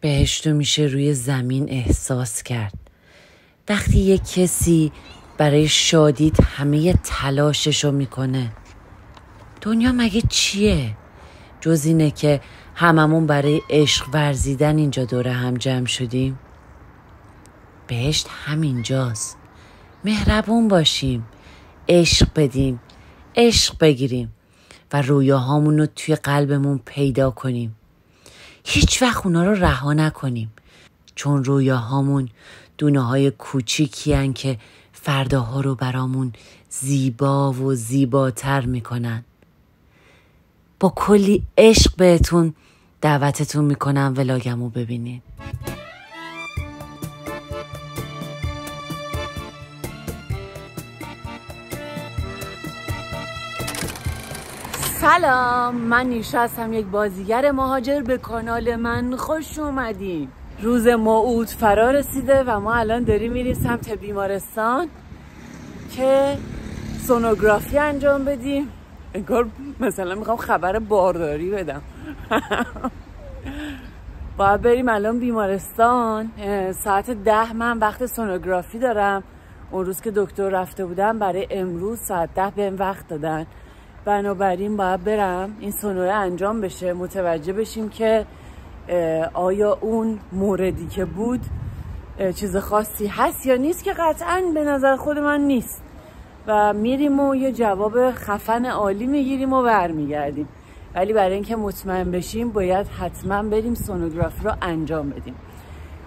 بهشت میشه روی زمین احساس کرد. وقتی یه کسی برای شادیت همه تلاشش رو می‌کنه. دنیا مگه چیه؟ جز اینه که هممون برای عشق ورزیدن اینجا دوره هم جمع شدیم. بهشت همینجاست. مهربون باشیم. عشق بدیم. عشق بگیریم. و رویاهامون رو توی قلبمون پیدا کنیم. هیچ وقت اونا رو رها نکنیم. چون رویاهامون دونه های کوچیکی که فرداها رو برامون زیبا و زیباتر می‌کنن. با کلی عشق بهتون دعوتتون می‌کنم ولاگمو ببینید سلام من نیشا هستم یک بازیگر مهاجر به کانال من. خوش اومدین. روز موعود فرا رسیده و ما الان داریم میریم سمت بیمارستان که سونوگرافی انجام بدیم. انگار مثلا می‌خوام خبر بارداری بدم. باید بریم الان بیمارستان. ساعت ده من وقت سونوگرافی دارم. اون روز که دکتر رفته بودم برای امروز ساعت ده بهم وقت دادن. بنابراین باید برم این سونوره انجام بشه متوجه بشیم که آیا اون موردی که بود چیز خاصی هست یا نیست که قطعا به نظر خود من نیست. و میریم و یه جواب خفن عالی می‌گیریم و برمیگردیم. ولی برای اینکه مطمئن بشیم باید حتما بریم سونوگرافی رو انجام بدیم.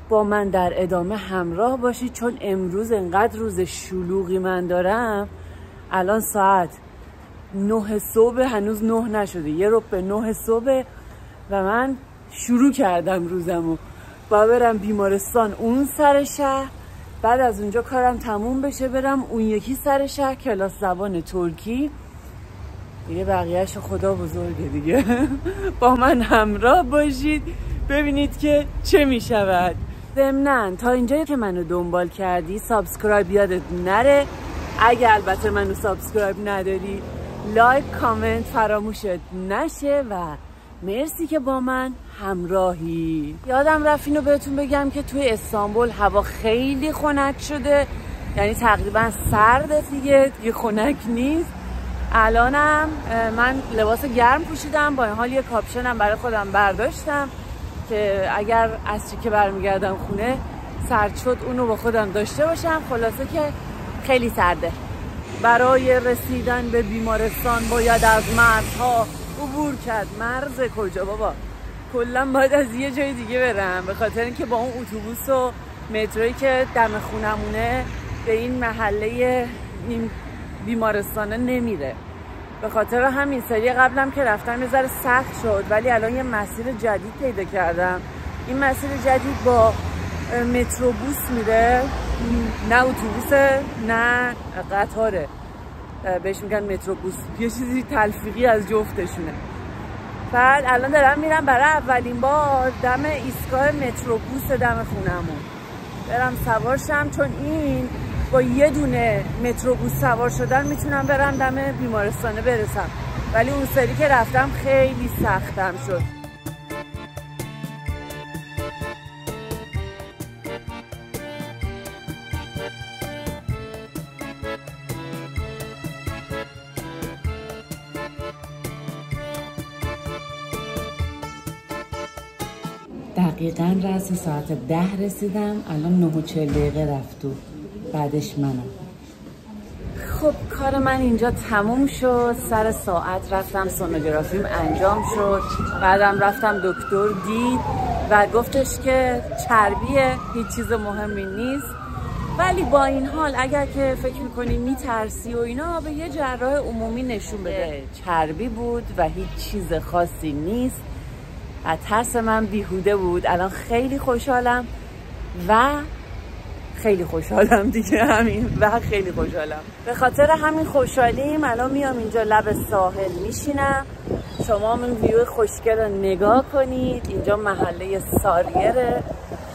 با من در ادامه همراه باشید چون امروز انقدر روز شلوغی من دارم. الان ساعت نه صبح هنوز نه نشده. یه رو به نه صبح و من شروع کردم روزمو. با برم بیمارستان اون سر شهر بعد از اونجا کارم تموم بشه برم اون یکی سر شهر کلاس زبان ترکی. دیگه بقیهش خدا بزرگه دیگه. با من همراه باشید. ببینید که چه می‌شود. ضمنا تا اینجایی که منو دنبال کردی subscribe یادت نره. اگه البته منو subscribe نداری like comment فراموشت نشه و مرسی که با من همراهی. یادم رفت اینو بهتون بگم که توی استانبول هوا خیلی خنک شده. یعنی تقریبا سرده دیگه یه خنک نیست. الانم من لباس گرم پوشیدم با این حال یه کاپشنم برای خودم برداشتم که اگر از که برمیگردم خونه سرد شد اونو با خودم داشته باشم. خلاصه که خیلی سرده. برای رسیدن به بیمارستان باید از مرزها عبور کرد. مرز کجا بابا؟ کلا باید از یه جای دیگه برم. به خاطر اینکه با اون اتوبوس و متروی که دم خونمونه به این محله این بیمارستانه نمیره. به خاطر همین سری قبلم که رفتم یه ذره سخت شد ولی الان یه مسیر جدید پیدا کردم. این مسیر جدید با متروبوس میره. نه اتوبوسه نه قطاره. بهش میگن متروبوس. یه چیزی تلفیقی از جفتشونه. بعد الان دارم میرم برای اولین بار دم ایستگاه متروبوس دم خونمون برم سوارشم چون این با یه دونه متروبوس سوار شدن می‌تونم برم دم بیمارستانه برسم. ولی اون سری که رفتم خیلی سختم شد. دقیقا رس ساعت ده رسیدم الان نه و چل دقیقه رفتو بعدش منم. خب کار من اینجا تموم شد سر ساعت رفتم سونوگرافیم انجام شد بعدم رفتم دکتر دید و گفتش که چربیه هیچ چیز مهمی نیست. ولی با این حال اگر که فکر می‌کنی میترسی و اینا به یه جراح عمومی نشون بده. چربی بود و هیچ چیز خاصی نیست. از ترس من بیهوده بود. الان خیلی خوشحالم و خیلی خوشحالم دیگه همین و خیلی خوشحالم. به خاطر همین خوشحالیم. الان میام اینجا لب ساحل میشینم. شما من ویو خوشگل رو نگاه کنید. اینجا محله ساریره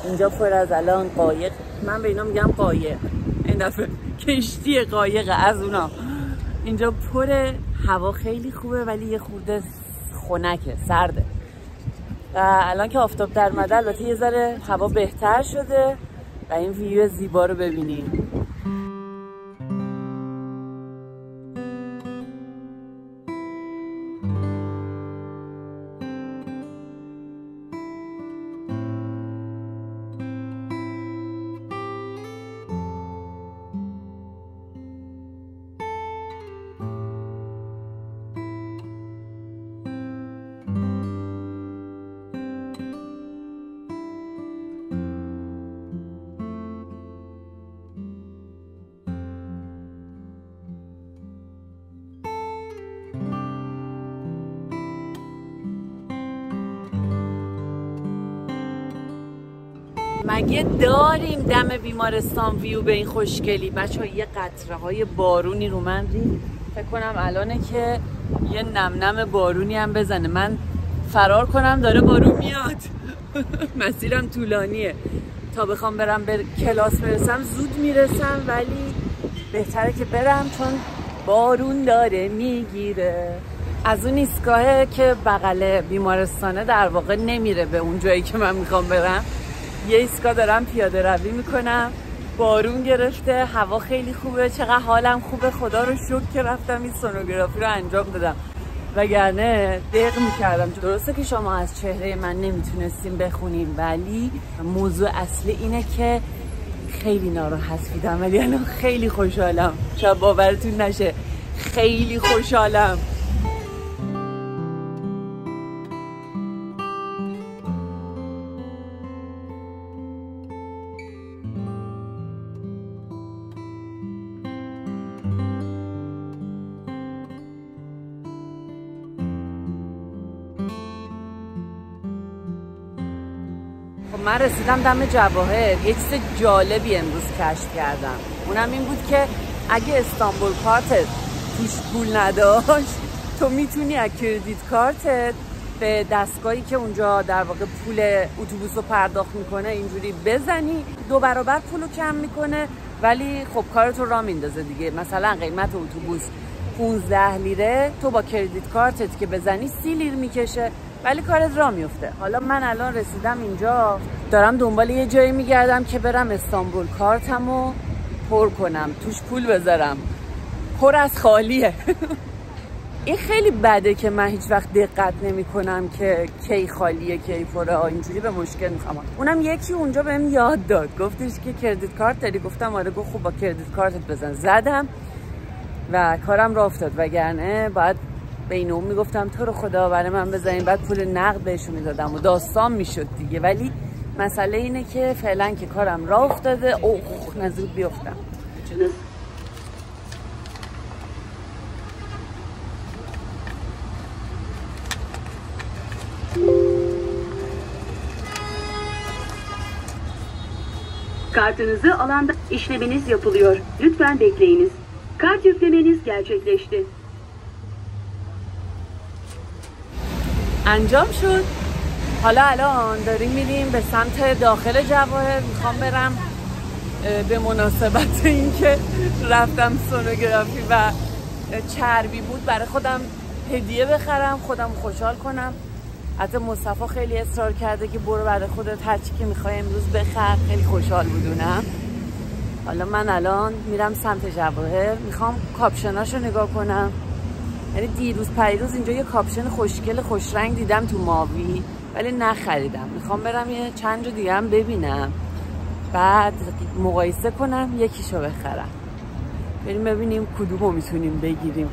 اینجا پر از الان قایق. من به اینا میگم قایق. این دفعه کشتی قایق از اونا. اینجا پر هوا خیلی خوبه ولی یه خورده خنکه سرده. الان که آفتاب در مده البته یه ذره هوا بهتر شده و این ویو زیبا رو ببینیم. مگه داریم دم بیمارستان ویو به این خوشگلی؟ بچه یه قطره های بارونی رو من رید. فکر کنم الانه که یه نم نم بارونی هم بزنه. من فرار کنم داره بارون میاد. مسیرم طولانیه. تا بخوام برم به کلاس برسم زود می‌رسم ولی بهتره که برم چون بارون داره می‌گیره. از اون ایستگاهه که بغل بیمارستانه در واقع نمیره به اون جایی که من می‌خوام برم. یه ایستگاه دارم پیاده روی می‌کنم. بارون گرفته هوا خیلی خوبه. چقدر حالم خوبه. خدا رو شکر که رفتم این سونوگرافی رو انجام دادم. وگرنه دق می‌کردم. درسته که شما از چهره من نمی‌تونستیم بخونیم ولی موضوع اصلی اینه که خیلی ناراحت بودم ولی الان خیلی خوشحالم. شاید باورتون نشه. خیلی خوشحالم. من رسیدم دم جواهر. یه چیز جالبی امروز کشف کردم. اونم این بود که اگه استانبول کارتت توش پول نداشت تو می‌تونی از کردیت کارتت به دستگاهی که اونجا در واقع پول اتوبوس رو پرداخت می‌کنه اینجوری بزنی. دو برابر پول رو کم می‌کنه ولی خب کارتو را میندازه دیگه. مثلا قیمت اتوبوس 15 لیره تو با کردیت کارتت که بزنی 30 لیر می‌کشه. ولی کارت را میفته. حالا من الان رسیدم اینجا. دارم دنبال یه جایی میگردم که برم استانبول. کارتمو پر کنم. توش پول بذارم. پر از خالیه. این خیلی بده که من هیچ وقت دقت نمی کنم که کی خالیه کی پره. اینجوری به مشکل می‌خوام. اونم یکی اونجا بهم یاد داد. گفتش که کردیت کارت داری؟ گفتم آره گفت خوب با کردیت کارتت بزن. زدم و کارم را افتاد. وگرنه باید به این اون می‌گفتم تو رو خدا برای من بزنین بعد پول نقد بهشون می‌دادم و داستان می‌شد دیگه ولی مسئله اینه که فعلا که کارم را افتاده اوه نزدیک بیفتم Kartınızı alanda işleminiz yapılıyor. Lütfen bekleyiniz. Kart yüklemeniz gerçekleşti. انجام شد. حالا الان داریم میریم به سمت داخل جواهر. می‌خوام برم به مناسبت اینکه رفتم سونوگرافی و چربی بود برای خودم هدیه بخرم خودم خوشحال کنم. حتی مصطفی خیلی اصرار کرده که برو برای خودت هرچی که می‌خوای امروز بخر. خیلی خوشحال بودونم. حالا من الان میرم سمت جواهر. می‌خوام کاپشناشو نگاه کنم. یعنی دیروز پیروز اینجا یه کاپشن خوشگل خوشرنگ دیدم تو ماوی ولی نخریدم. می‌خوام برم یه چند رو دیگه هم ببینم. بعد مقایسه کنم یکیشو بخرم. بریم ببینیم کدومو می‌تونیم بگیریم.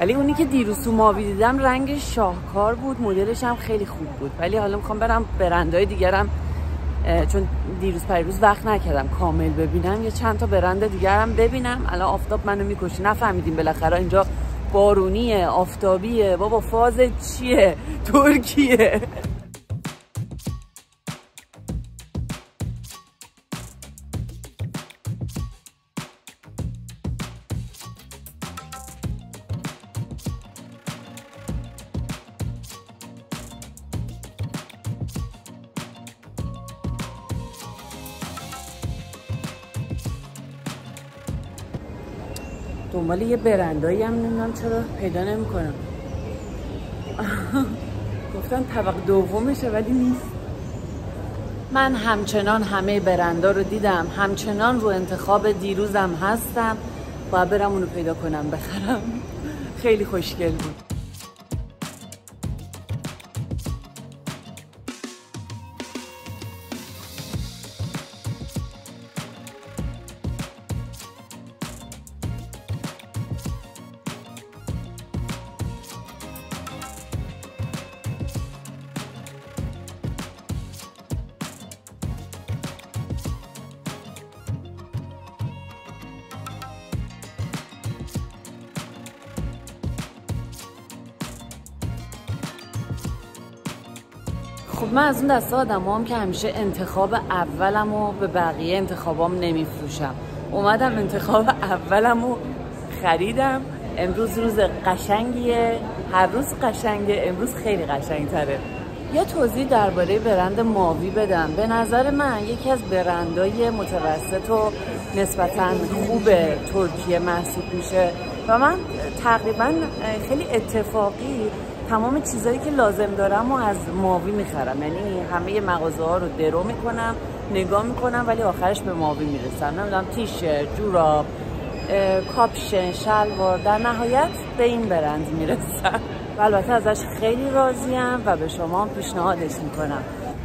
ولی اونی که دیروز تو ماوی دیدم رنگ شاهکار بود مدلش هم خیلی خوب بود. ولی حالا می‌خوام برم برندهای دیگرم چون دیروز پیروز وقت نکردم کامل ببینم یه چند تا برند دیگرم ببینم. الان آفتاب منو می‌کشه. نفهمیدیم بالاخره اینجا بارونیه آفتابیه. بابا فاز چیه؟ ترکیه. دنبال یه برندایی هم نمی‌دونم چرا پیدا نمی‌کنم. گفتن طبق دومشه ولی نیست. من همچنان همه برندا رو دیدم. همچنان رو انتخاب دیروزم هستم. باید برم اونو پیدا کنم بخرم. خیلی خوشگل بود. خب من از اون دسته آدم هم که همیشه انتخاب اولم رو به بقیه انتخابام نمیفروشم. اومدم انتخاب اولم رو خریدم. امروز روز قشنگیه. هر روز قشنگه امروز خیلی قشنگتره. یه توضیح درباره برند ماوی بدم. به نظر من یکی از برندهای متوسط و نسبتا خوب ترکیه محسوب میشه و من تقریبا خیلی اتفاقی تمام چیزهایی که لازم دارم و از ماوی می‌خرم. یعنی همه مغازه ها رو درو می‌کنم نگاه می‌کنم ولی آخرش به ماوی می‌رسم. نمی‌دونم تیشرت جوراب کاپشن شلوار در نهایت به این برند می‌رسم. و البته ازش خیلی راضیم و به شما پیشنهادش می‌کنم.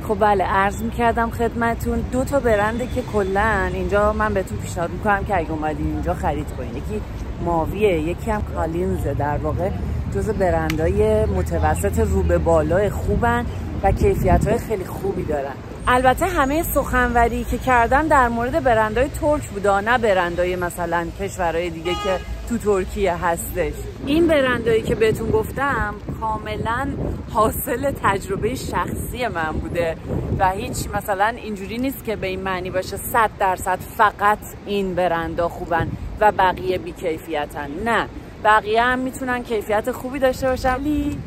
خب بله عرض می‌کردم خدمتون دو تا برنده که کلا اینجا من بهتون پیشنهاد می‌کنم که اگه اومدین اینجا خرید کنید یکی ماویه یکی هم کالینزه در واقع. جز برندهای متوسط رو به بالای خوبن و کیفیت های خیلی خوبی دارن. البته همه سخنوری که کردم در مورد برندهای ترک بوده نه برندهای مثلا کشورهای دیگه که تو ترکیه هستش. این برندهایی که بهتون گفتم کاملا حاصل تجربه شخصی من بوده و هیچ مثلا اینجوری نیست که به این معنی باشه صد درصد فقط این برندها خوبن و بقیه بیکیفیتن. نه. بقیه هم می‌تونن کیفیت خوبی داشته باشن. ولی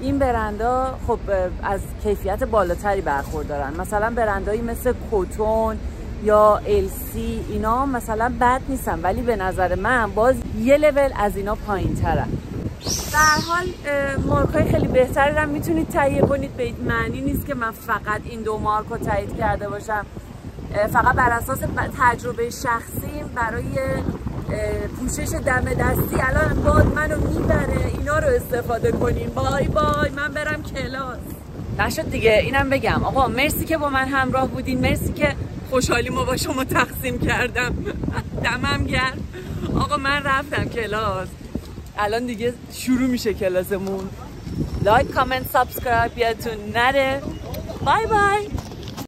این برندا خب از کیفیت بالاتری برخوردارن. مثلا برندهایی مثل کوتون یا السی اینا مثلا بد نیستن. ولی به نظر من باز یه لول از اینا پایین ترن در حال مارک های خیلی بهتری هم می‌تونید تهیه کنید. به معنی نیست که من فقط این دو مارک رو تایید کرده باشم. فقط بر اساس تجربه شخصیم برای پوشش دم دستی الان باد منو می‌بره. اینا رو استفاده کنیم. bye bye من برم کلاس. نشد دیگه اینم بگم. آقا مرسی که با من همراه بودین. مرسی که خوشحالیمو با شما تقسیم کردم. دمم گرم آقا من رفتم کلاس. الان دیگه شروع میشه کلاسمون. like comment subscribe یادتون نره. بای بای